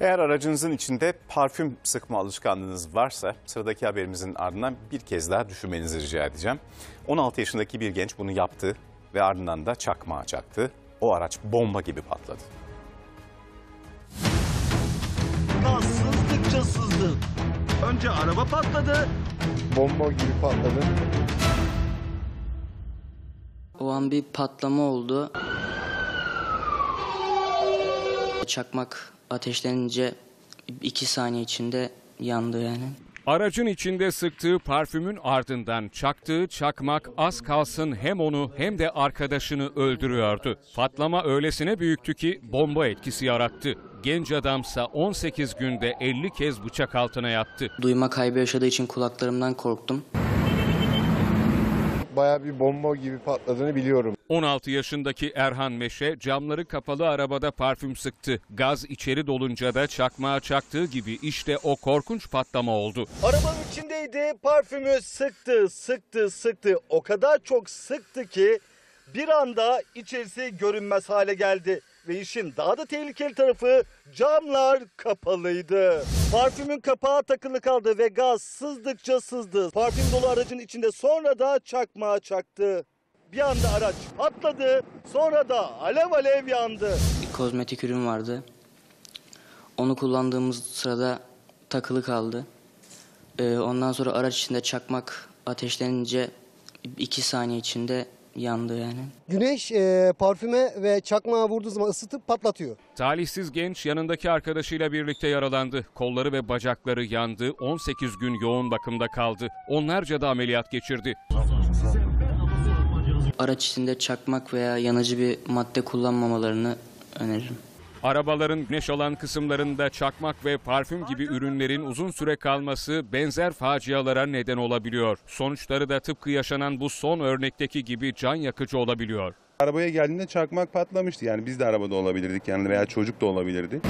Eğer aracınızın içinde parfüm sıkma alışkanlığınız varsa sıradaki haberimizin ardından bir kez daha düşünmenizi rica edeceğim. 16 yaşındaki bir genç bunu yaptı ve ardından da çakmağa çaktı. O araç bomba gibi patladı. Gaz sızdıkça sızdı. Önce araba patladı. bomba gibi patladı. O an bir patlama oldu. Çakmak ateşlenince iki saniye içinde yandı yani. Aracın içinde sıktığı parfümün ardından çaktığı çakmak az kalsın hem onu hem de arkadaşını öldürüyordu. Patlama öylesine büyüktü ki bomba etkisi yarattı. Genç adamsa 18 günde 50 kez bıçak altına yattı. Duyma kaybı yaşadığı için kulaklarımdan korktum. Bayağı bir bomba gibi patladığını biliyorum. 16 yaşındaki Erhan Meşe camları kapalı arabada parfüm sıktı. Gaz içeri dolunca da çakmağa çaktığı gibi işte o korkunç patlama oldu. Arabanın içindeydi. Parfümü sıktı, sıktı, sıktı. O kadar çok sıktı ki bir anda içerisi görünmez hale geldi. Ve işin daha da tehlikeli tarafı camlar kapalıydı. Parfümün kapağı takılı kaldı ve gaz sızdıkça sızdı. Parfüm dolu aracın içinde sonra da çakmağa çaktı. Bir anda araç patladı, sonra da alev alev yandı. Bir kozmetik ürün vardı. Onu kullandığımız sırada takılı kaldı. Ee, ondan sonra araç içinde çakmak ateşlenince iki saniye içinde yandı yani. Güneş e, parfüme ve çakmağa vurduğu zaman ısıtıp patlatıyor. Talihsiz genç yanındaki arkadaşıyla birlikte yaralandı. Kolları ve bacakları yandı. 18 gün yoğun bakımda kaldı. Onlarca da ameliyat geçirdi. Araç içinde çakmak veya yanıcı bir madde kullanmamalarını öneririm. Arabaların güneş alan kısımlarında çakmak ve parfüm gibi ürünlerin uzun süre kalması benzer facialara neden olabiliyor. Sonuçları da tıpkı yaşanan bu son örnekteki gibi can yakıcı olabiliyor. Arabaya geldiğinde çakmak patlamıştı. Yani biz de arabada olabilirdik yani veya çocuk da olabilirdi.